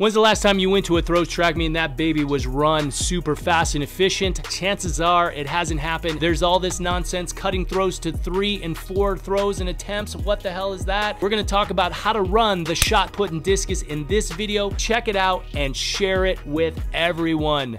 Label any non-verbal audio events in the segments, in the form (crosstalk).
When's the last time you went to a throws track meet and that baby was run super fast and efficient? Chances are it hasn't happened. There's all this nonsense cutting throws to three and four throws and attempts. What the hell is that? We're gonna talk about how to run the shot put and discus in this video. Check it out and share it with everyone.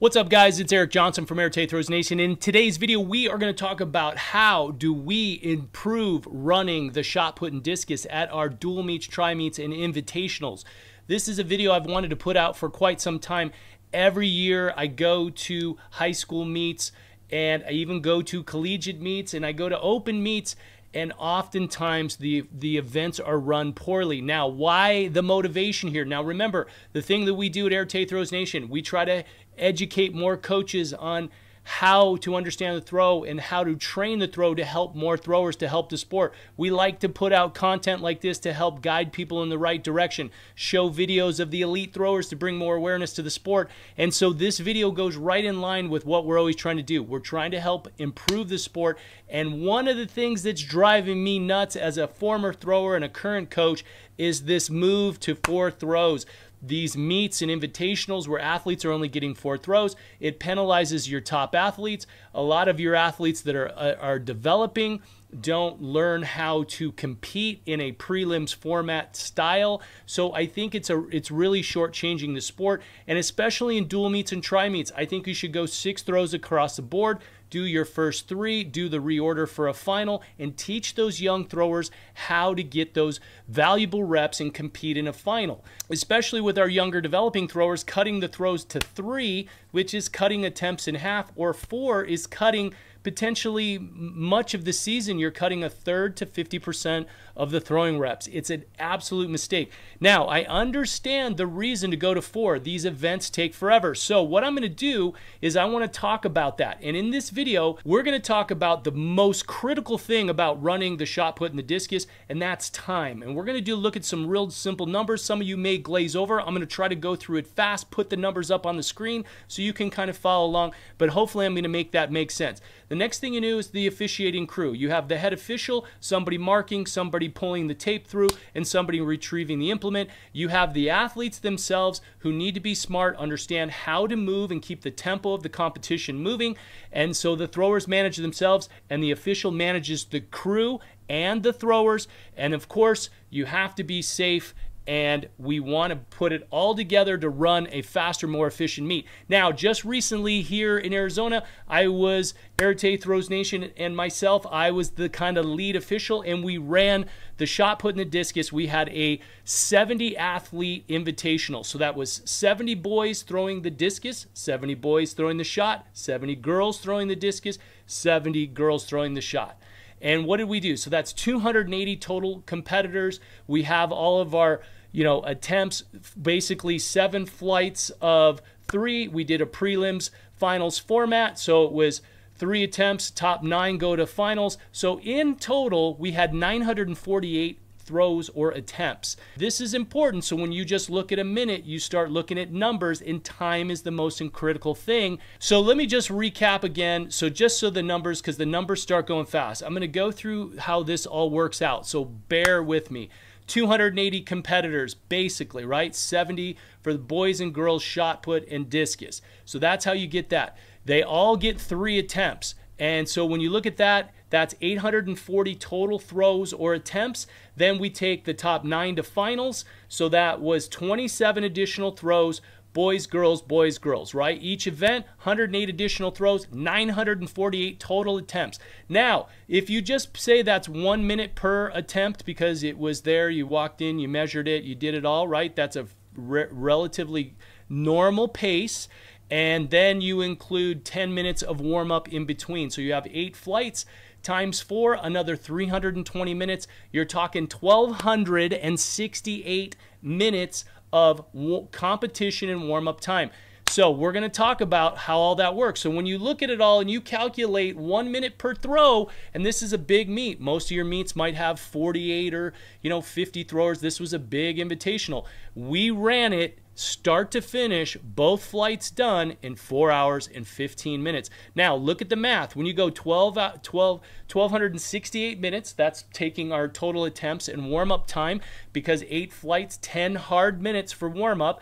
What's up guys, it's Eric Johnson from Arete Throws Nation. In today's video, we are gonna talk about how do we improve running the shot put and discus at our dual meets, tri meets, and invitationals. This is a video I've wanted to put out for quite some time. Every year I go to high school meets and I even go to collegiate meets and I go to open meets and oftentimes the the events are run poorly. Now, why the motivation here? Now, remember the thing that we do at Arete Throws Nation, we try to educate more coaches on how to understand the throw and how to train the throw to help more throwers to help the sport. We like to put out content like this to help guide people in the right direction, show videos of the elite throwers to bring more awareness to the sport. And so this video goes right in line with what we're always trying to do. We're trying to help improve the sport. And one of the things that's driving me nuts as a former thrower and a current coach is this move to four throws these meets and invitationals where athletes are only getting four throws. It penalizes your top athletes. A lot of your athletes that are, uh, are developing don't learn how to compete in a prelims format style. So I think it's a it's really shortchanging the sport, and especially in dual meets and tri meets. I think you should go six throws across the board do your first three, do the reorder for a final, and teach those young throwers how to get those valuable reps and compete in a final. Especially with our younger developing throwers, cutting the throws to three, which is cutting attempts in half, or four is cutting potentially much of the season you're cutting a third to 50% of the throwing reps. It's an absolute mistake. Now, I understand the reason to go to four. These events take forever. So what I'm going to do is I want to talk about that. And in this video, we're going to talk about the most critical thing about running the shot put and the discus, and that's time. And we're going to do look at some real simple numbers. Some of you may glaze over. I'm going to try to go through it fast, put the numbers up on the screen so you can kind of follow along, but hopefully I'm going to make that make sense. The next thing you know is the officiating crew. You have the head official, somebody marking, somebody pulling the tape through, and somebody retrieving the implement. You have the athletes themselves who need to be smart, understand how to move and keep the tempo of the competition moving. And so the throwers manage themselves, and the official manages the crew and the throwers. And of course, you have to be safe and we want to put it all together to run a faster, more efficient meet. Now, just recently here in Arizona, I was Arete Throws Nation and myself, I was the kind of lead official, and we ran the shot put in the discus. We had a 70 athlete invitational. So that was 70 boys throwing the discus, 70 boys throwing the shot, 70 girls throwing the discus, 70 girls throwing the shot. And what did we do? So that's 280 total competitors. We have all of our you know, attempts, basically seven flights of three. We did a prelims finals format, so it was three attempts, top nine go to finals. So in total, we had 948 throws or attempts. This is important. So when you just look at a minute, you start looking at numbers, and time is the most critical thing. So let me just recap again. So just so the numbers, because the numbers start going fast, I'm going to go through how this all works out. So bear with me. 280 competitors, basically, right? 70 for the boys and girls shot put and discus. So that's how you get that. They all get three attempts. And so when you look at that, that's 840 total throws or attempts. Then we take the top nine to finals. So that was 27 additional throws boys, girls, boys, girls, right? Each event, 108 additional throws, 948 total attempts. Now, if you just say that's one minute per attempt because it was there, you walked in, you measured it, you did it all, right? That's a re relatively normal pace. And then you include 10 minutes of warm up in between. So you have eight flights times four, another 320 minutes. You're talking 1,268 minutes of competition and warm up time. So we're going to talk about how all that works. So when you look at it all and you calculate one minute per throw, and this is a big meet. Most of your meets might have 48 or you know 50 throwers. This was a big invitational. We ran it start to finish, both flights done in 4 hours and 15 minutes. Now, look at the math. When you go 12, uh, 12 1268 minutes, that's taking our total attempts and warm up time because 8 flights, 10 hard minutes for warm up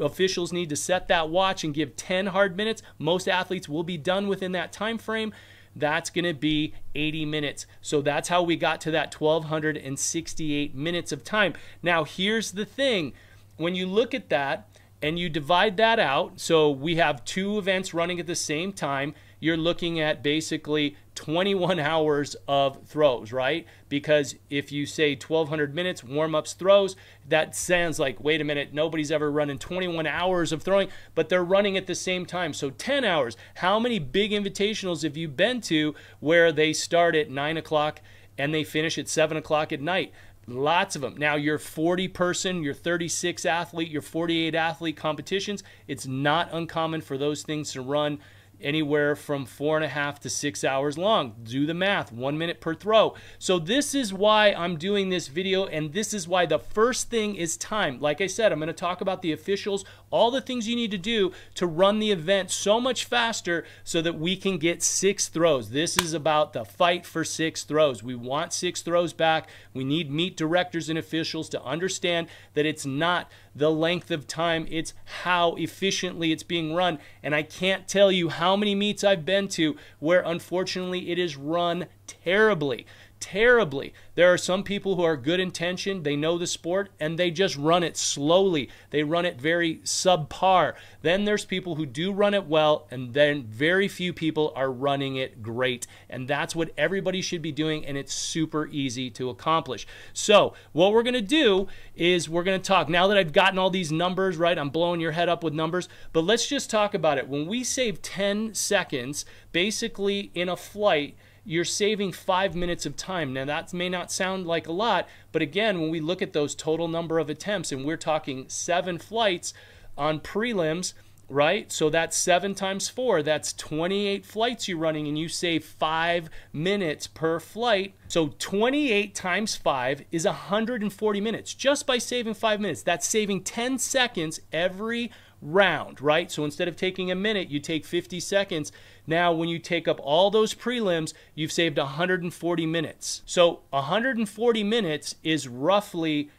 officials need to set that watch and give 10 hard minutes most athletes will be done within that time frame that's going to be 80 minutes. So that's how we got to that 1268 minutes of time. Now, here's the thing when you look at that and you divide that out, so we have two events running at the same time, you're looking at basically 21 (laughs) hours of throws, right? Because if you say 1200 minutes, warm ups, throws, that sounds like, wait a minute, nobody's ever running 21 hours of throwing, but they're running at the same time. So 10 hours. How many big invitationals have you been to where they start at 9 o'clock and they finish at 7 o'clock at night? Lots of them. Now, your 40 person, your 36 athlete, your 48 athlete competitions, it's not uncommon for those things to run anywhere from four and a half to six hours long. Do the math, one minute per throw. So this is why I'm doing this video, and this is why the first thing is time. Like I said, I'm going to talk about the officials, all the things you need to do to run the event so much faster so that we can get six throws. This is about the fight for six throws. We want six throws back. We need meet directors and officials to understand that it's not the length of time, it's how efficiently it's being run. And I can't tell you how many meets I've been to where unfortunately it is run terribly terribly. There are some people who are good intentioned, they know the sport, and they just run it slowly. They run it very subpar. Then there's people who do run it well, and then very few people are running it great. And that's what everybody should be doing, and it's super easy to accomplish. So, what we're going to do is we're going to talk. Now that I've gotten all these numbers, right, I'm blowing your head up with numbers, but let's just talk about it. When we save 10 seconds, basically in a flight, you're saving five minutes of time. Now, that may not sound like a lot, but again, when we look at those total number of attempts, and we're talking seven flights on prelims, right? So that's seven times four. That's 28 flights you're running, and you save five minutes per flight. So 28 times five is 140 minutes just by saving five minutes. That's saving 10 seconds every round, right? So instead of taking a minute, you take 50 seconds. Now, when you take up all those prelims, you've saved 140 minutes. So 140 minutes is roughly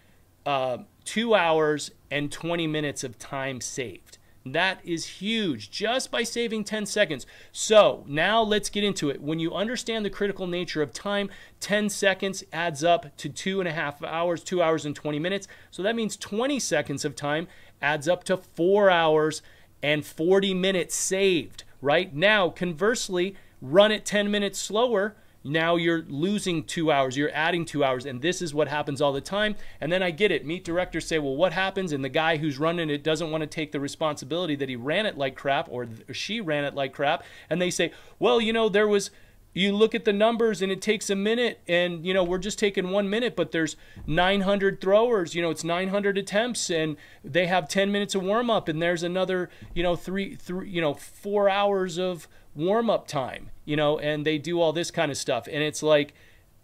uh, two hours and 20 minutes of time saved. That is huge just by saving 10 seconds. So now let's get into it. When you understand the critical nature of time, 10 seconds adds up to two and a half hours, two hours and 20 minutes. So that means 20 seconds of time adds up to four hours and 40 minutes saved, right? Now, conversely, run it 10 minutes slower now you're losing two hours, you're adding two hours, and this is what happens all the time. And then I get it. Meet directors say, well, what happens? And the guy who's running it doesn't want to take the responsibility that he ran it like crap or she ran it like crap. And they say, well, you know, there was you look at the numbers and it takes a minute and you know we're just taking one minute but there's 900 throwers you know it's 900 attempts and they have 10 minutes of warm up and there's another you know three three you know four hours of warm up time, you know, and they do all this kind of stuff. And it's like,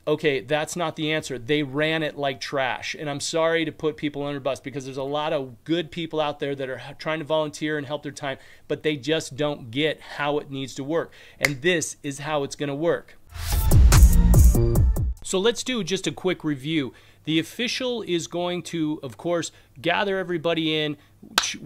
okay, that's not the answer. They ran it like trash. And I'm sorry to put people under bus because there's a lot of good people out there that are trying to volunteer and help their time, but they just don't get how it needs to work. And this is how it's going to work. So let's do just a quick review. The official is going to, of course, gather everybody in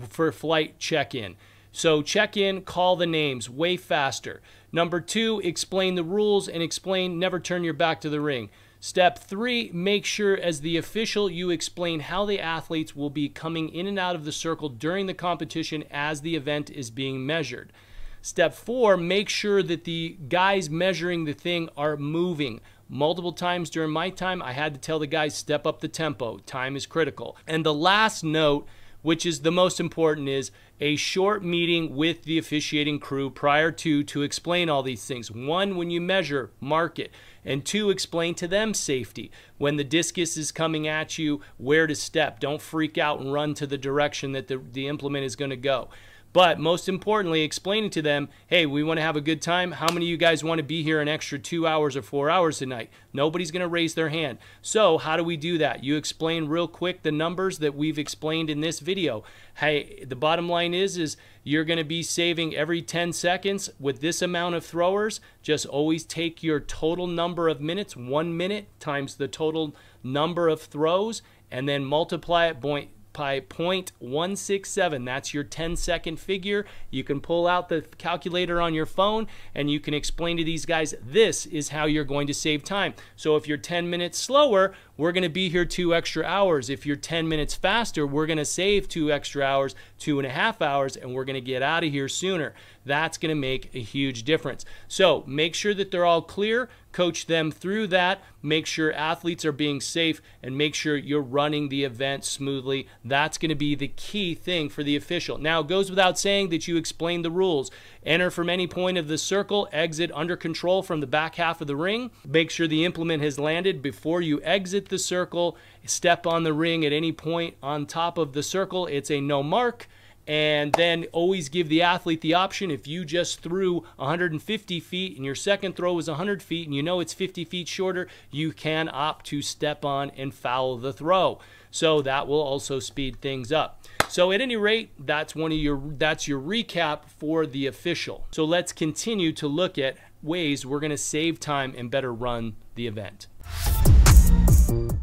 for flight check in. So check in, call the names way faster. Number two, explain the rules and explain never turn your back to the ring. Step three, make sure as the official you explain how the athletes will be coming in and out of the circle during the competition as the event is being measured. Step four, make sure that the guys measuring the thing are moving. Multiple times during my time, I had to tell the guys, step up the tempo. Time is critical. And the last note, which is the most important, is a short meeting with the officiating crew prior to to explain all these things. One, when you measure, mark it. And two, explain to them safety. When the discus is coming at you, where to step. Don't freak out and run to the direction that the, the implement is going to go. But most importantly, explaining to them, hey, we want to have a good time. How many of you guys want to be here an extra two hours or four hours tonight? Nobody's going to raise their hand. So, how do we do that? You explain real quick the numbers that we've explained in this video. Hey, the bottom line is, is you're going to be saving every 10 seconds with this amount of throwers. Just always take your total number of minutes, one minute times the total number of throws, and then multiply it point by 0.167. That's your 10 second figure. You can pull out the calculator on your phone and you can explain to these guys this is how you're going to save time. So if you're 10 minutes slower, we're going to be here two extra hours. If you're 10 minutes faster, we're going to save two extra hours, two and a half hours, and we're going to get out of here sooner. That's going to make a huge difference. So make sure that they're all clear, coach them through that, make sure athletes are being safe, and make sure you're running the event smoothly. That's going to be the key thing for the official. Now, it goes without saying that you explain the rules. Enter from any point of the circle, exit under control from the back half of the ring. Make sure the implement has landed before you exit the circle. Step on the ring at any point on top of the circle. It's a no mark and then always give the athlete the option if you just threw 150 feet and your second throw was 100 feet and you know it's 50 feet shorter you can opt to step on and foul the throw so that will also speed things up so at any rate that's one of your that's your recap for the official so let's continue to look at ways we're going to save time and better run the event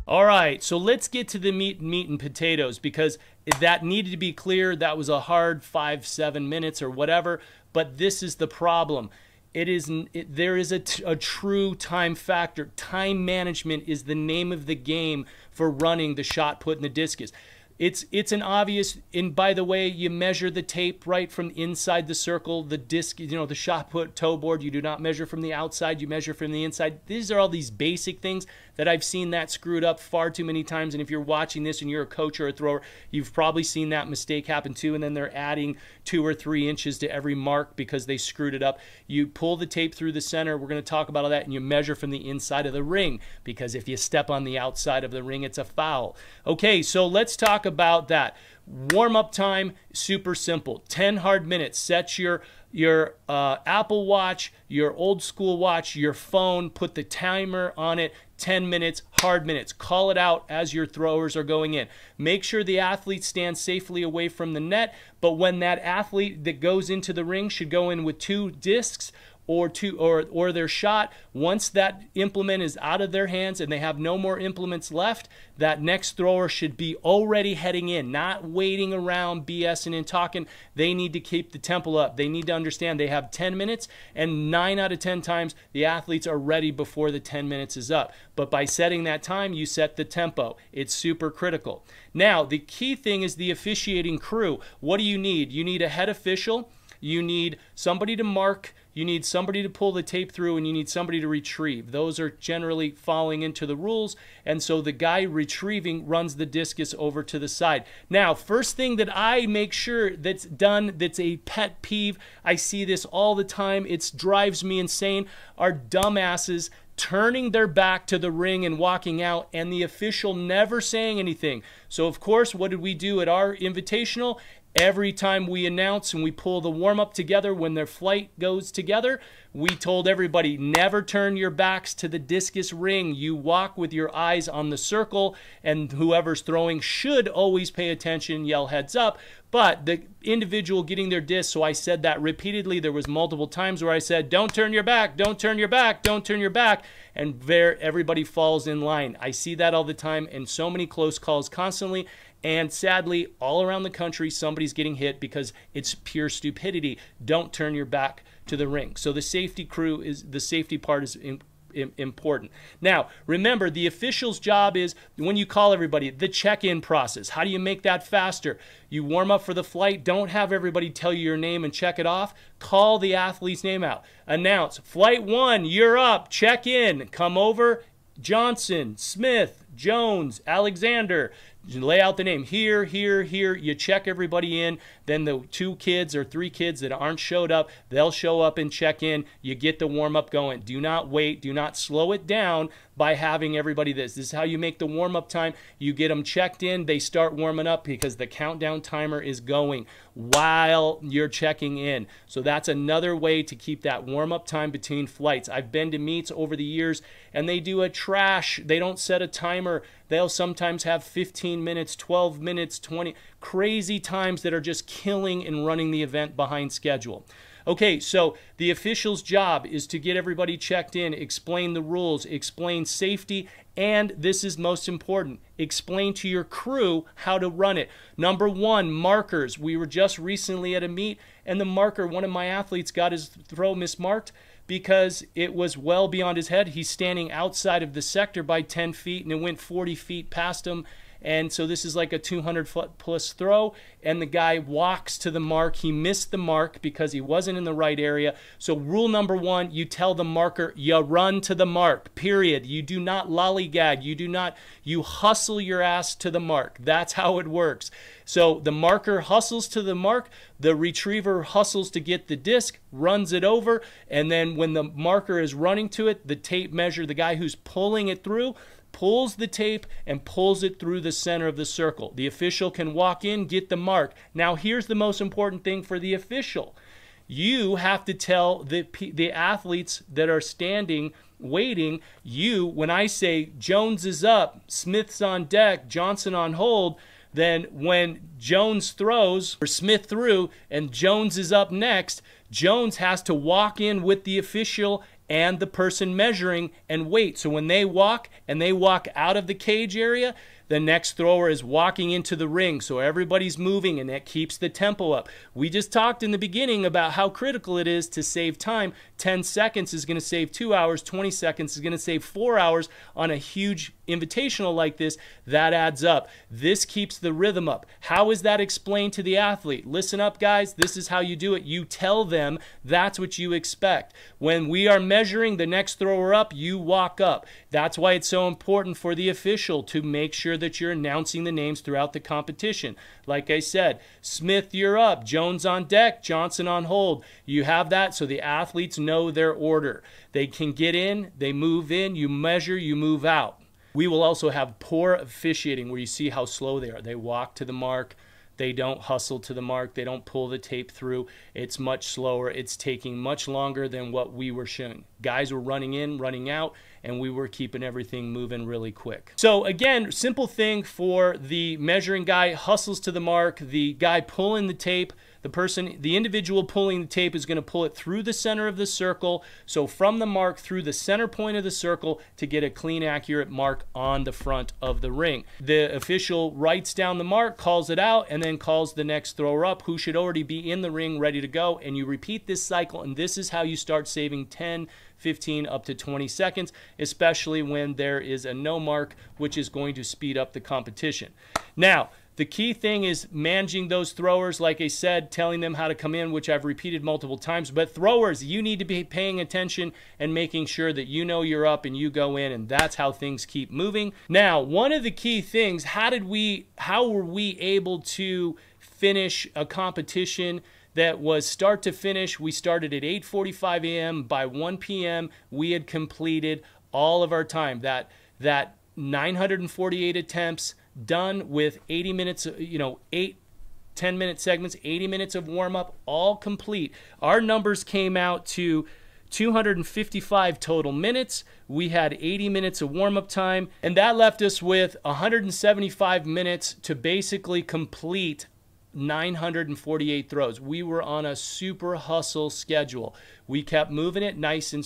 all right, so let's get to the meat, meat and potatoes because that needed to be clear. That was a hard five, seven minutes or whatever. But this is the problem. It is it, there is a, a true time factor. Time management is the name of the game for running the shot put in the discus. It's it's an obvious. And by the way, you measure the tape right from inside the circle, the disc, you know, the shot put toe board. You do not measure from the outside. You measure from the inside. These are all these basic things that I've seen that screwed up far too many times. And if you're watching this and you're a coach or a thrower, you've probably seen that mistake happen too. And then they're adding two or three inches to every mark because they screwed it up. You pull the tape through the center. We're going to talk about all that, and you measure from the inside of the ring because if you step on the outside of the ring, it's a foul. Okay, so let's talk about that. Warm up time, super simple. 10 hard minutes. Set your your uh, Apple Watch, your old school watch, your phone, put the timer on it, 10 minutes, hard minutes. Call it out as your throwers are going in. Make sure the athlete stands safely away from the net, but when that athlete that goes into the ring should go in with two discs or two or or their shot once that implement is out of their hands and they have no more implements left that next thrower should be already heading in not waiting around bsing and talking. They need to keep the tempo up. They need to understand they have 10 minutes and 9 out of 10 times the athletes are ready before the 10 minutes is up. But by setting that time you set the tempo. It's super critical. Now the key thing is the officiating crew. What do you need? You need a head official you need somebody to mark you need somebody to pull the tape through and you need somebody to retrieve. Those are generally falling into the rules. And so the guy retrieving runs the discus over to the side. Now, first thing that I make sure that's done, that's a pet peeve, I see this all the time, it drives me insane, are dumbasses turning their back to the ring and walking out, and the official never saying anything. So, of course, what did we do at our invitational? Every time we announce and we pull the warm up together when their flight goes together, we told everybody never turn your backs to the discus ring. You walk with your eyes on the circle, and whoever's throwing should always pay attention, yell heads up. But the individual getting their disc, so I said that repeatedly. There was multiple times where I said, "Don't turn your back, don't turn your back, don't turn your back," and there everybody falls in line. I see that all the time, and so many close calls constantly. And sadly, all around the country, somebody's getting hit because it's pure stupidity. Don't turn your back to the ring. So the safety crew is the safety part is in, in, important. Now, remember, the official's job is when you call everybody, the check in process. How do you make that faster? You warm up for the flight. Don't have everybody tell you your name and check it off. Call the athlete's name out. Announce, Flight one, you're up. Check in. Come over Johnson, Smith, Jones, Alexander. You lay out the name here, here, here. You check everybody in. Then the two kids or three kids that aren't showed up, they'll show up and check in. You get the warm up going. Do not wait. Do not slow it down by having everybody this. This is how you make the warm up time. You get them checked in. They start warming up because the countdown timer is going while you're checking in. So that's another way to keep that warm up time between flights. I've been to meets over the years and they do a trash. They don't set a timer. They'll sometimes have 15 minutes, 12 minutes, 20 crazy times that are just killing and running the event behind schedule. Okay, so the official's job is to get everybody checked in, explain the rules, explain safety, and this is most important explain to your crew how to run it. Number one, markers. We were just recently at a meet, and the marker, one of my athletes got his throw mismarked because it was well beyond his head. He's standing outside of the sector by 10 feet, and it went 40 feet past him and so this is like a 200 foot plus throw. And the guy walks to the mark. He missed the mark because he wasn't in the right area. So, rule number one you tell the marker, you run to the mark, period. You do not lollygag. You do not, you hustle your ass to the mark. That's how it works. So, the marker hustles to the mark. The retriever hustles to get the disc, runs it over. And then when the marker is running to it, the tape measure, the guy who's pulling it through, pulls the tape and pulls it through the center of the circle. The official can walk in, get the mark. Now, here's the most important thing for the official you have to tell the, the athletes that are standing waiting you when i say jones is up smith's on deck johnson on hold then when jones throws or smith threw and jones is up next jones has to walk in with the official and the person measuring and wait. So when they walk and they walk out of the cage area, the next thrower is walking into the ring. So everybody's moving and that keeps the tempo up. We just talked in the beginning about how critical it is to save time. 10 seconds is going to save two hours, 20 seconds is going to save four hours on a huge invitational like this. That adds up. This keeps the rhythm up. How is that explained to the athlete? Listen up, guys. This is how you do it. You tell them that's what you expect. When we are measuring the next thrower up, you walk up. That's why it's so important for the official to make sure that you're announcing the names throughout the competition. Like I said, Smith, you're up. Jones on deck. Johnson on hold. You have that so the athletes know their order. They can get in, they move in, you measure, you move out. We will also have poor officiating where you see how slow they are. They walk to the mark. They don't hustle to the mark. They don't pull the tape through. It's much slower. It's taking much longer than what we were showing. Guys were running in, running out, and we were keeping everything moving really quick. So again, simple thing for the measuring guy hustles to the mark, the guy pulling the tape the person, the individual pulling the tape is going to pull it through the center of the circle. So from the mark through the center point of the circle to get a clean, accurate mark on the front of the ring. The official writes down the mark, calls it out, and then calls the next thrower up who should already be in the ring ready to go. And you repeat this cycle, and this is how you start saving 10, 15 up to 20 seconds, especially when there is a no mark, which is going to speed up the competition. Now, the key thing is managing those throwers, like I said, telling them how to come in, which I've repeated multiple times. But throwers, you need to be paying attention and making sure that you know you're up and you go in, and that's how things keep moving. Now, one of the key things, how did we, how were we able to finish a competition? That was start to finish. We started at 8:45 a.m. By 1 p.m., we had completed all of our time. That that 948 attempts, done with 80 minutes, you know, eight 10 minute segments, 80 minutes of warm up, all complete. Our numbers came out to 255 total minutes. We had 80 minutes of warm up time, and that left us with 175 minutes to basically complete 948 throws. We were on a super hustle schedule. We kept moving it nice and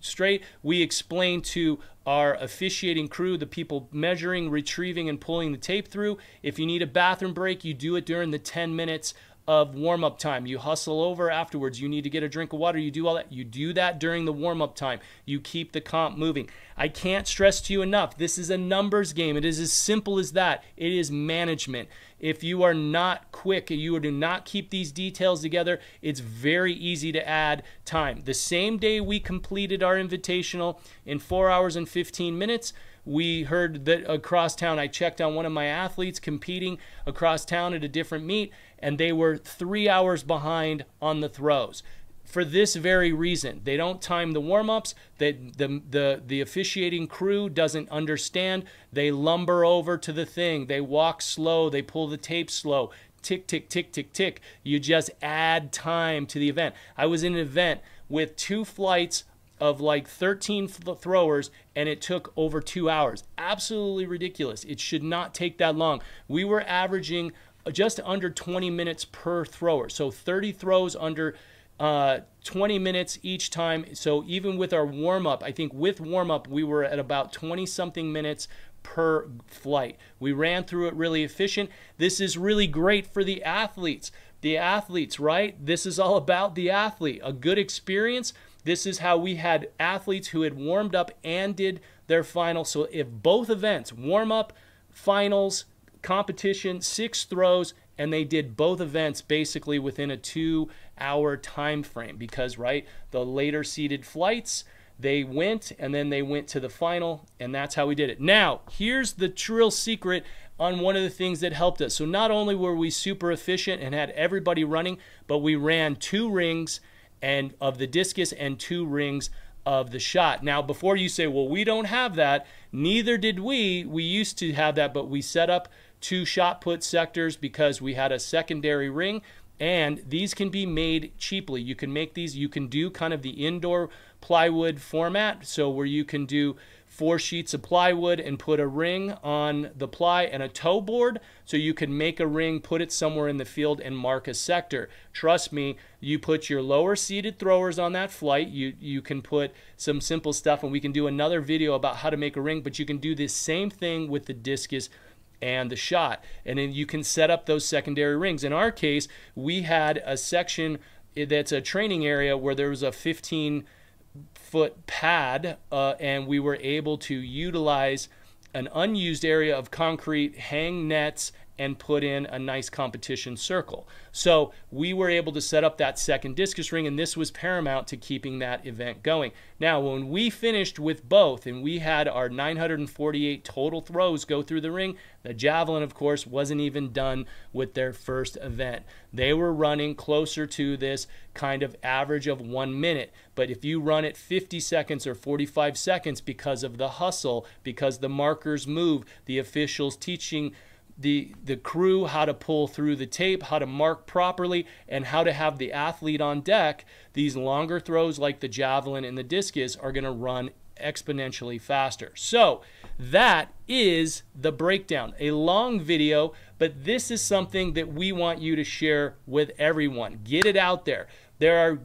straight. We explained to our officiating crew, the people measuring, retrieving, and pulling the tape through. If you need a bathroom break, you do it during the 10 minutes of warm up time. You hustle over afterwards. You need to get a drink of water. You do all that. You do that during the warm up time. You keep the comp moving. I can't stress to you enough this is a numbers game. It is as simple as that. It is management. If you are not quick, and you do not keep these details together, it's very easy to add time. The same day we completed our invitational in four hours and 15 minutes, we heard that across town, I checked on one of my athletes competing across town at a different meet, and they were three hours behind on the throws for this very reason. They don't time the warm-ups. The, the, the, the officiating crew doesn't understand. They lumber over to the thing. They walk slow. They pull the tape slow. Tick, tick, tick, tick, tick. You just add time to the event. I was in an event with two flights of like 13 throwers and it took over two hours. Absolutely ridiculous. It should not take that long. We were averaging just under 20 minutes per thrower. So 30 throws under uh, 20 minutes each time. So even with our warm up, I think with warm up, we were at about 20 something minutes per flight. We ran through it really efficient. This is really great for the athletes. The athletes, right? This is all about the athlete. A good experience. This is how we had athletes who had warmed up and did their final. So if both events, warm up, finals, competition, six throws, and they did both events basically within a two hour time frame because right the later seated flights they went and then they went to the final and that's how we did it now here's the real secret on one of the things that helped us so not only were we super efficient and had everybody running but we ran two rings and of the discus and two rings of the shot. Now, before you say, well, we don't have that, neither did we. We used to have that, but we set up two shot put sectors because we had a secondary ring and these can be made cheaply. You can make these, you can do kind of the indoor plywood format. So where you can do four sheets of plywood and put a ring on the ply and a toe board. So you can make a ring, put it somewhere in the field and mark a sector. Trust me, you put your lower seated throwers on that flight. You, you can put some simple stuff and we can do another video about how to make a ring, but you can do the same thing with the discus and the shot. And then you can set up those secondary rings. In our case, we had a section that's a training area where there was a 15 foot pad, uh, and we were able to utilize an unused area of concrete, hang nets, and put in a nice competition circle. So we were able to set up that second discus ring, and this was paramount to keeping that event going. Now, when we finished with both and we had our 948 total throws go through the ring, the javelin, of course, wasn't even done with their first event. They were running closer to this kind of average of one minute. But if you run it 50 seconds or 45 seconds because of the hustle, because the markers move, the officials teaching the the crew how to pull through the tape, how to mark properly, and how to have the athlete on deck. These longer throws like the javelin and the discus are going to run exponentially faster. So that is the breakdown. A long video, but this is something that we want you to share with everyone. Get it out there. There are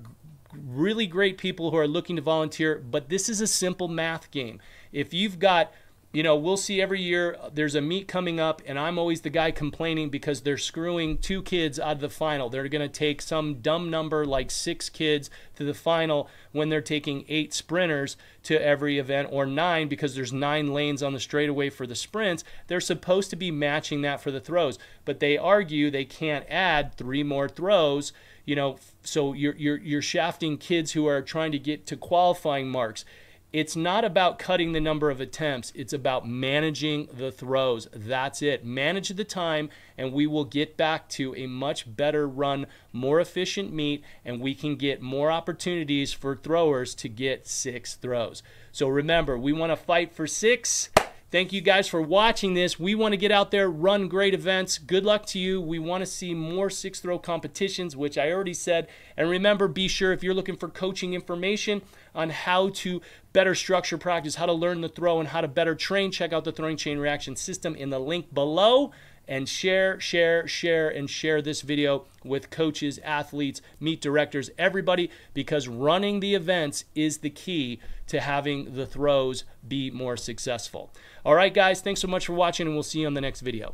really great people who are looking to volunteer, but this is a simple math game. If you've got you know, we'll see every year uh, there's a meet coming up, and I'm always the guy complaining because they're screwing two kids out of the final. They're going to take some dumb number like six kids to the final when they're taking eight sprinters to every event, or nine because there's nine lanes on the straightaway for the sprints. They're supposed to be matching that for the throws, but they argue they can't add three more throws. You know, so you're you're you're shafting kids who are trying to get to qualifying marks it's not about cutting the number of attempts, it's about managing the throws. That's it. Manage the time, and we will get back to a much better run, more efficient meet, and we can get more opportunities for throwers to get six throws. So remember, we want to fight for six. Thank you guys for watching this. We want to get out there, run great events. Good luck to you. We want to see more six throw competitions, which I already said. And remember, be sure if you're looking for coaching information on how to better structure practice, how to learn the throw, and how to better train, check out the throwing chain reaction system in the link below and share, share, share, and share this video with coaches, athletes, meet directors, everybody, because running the events is the key to having the throws be more successful. All right, guys, thanks so much for watching, and we'll see you on the next video.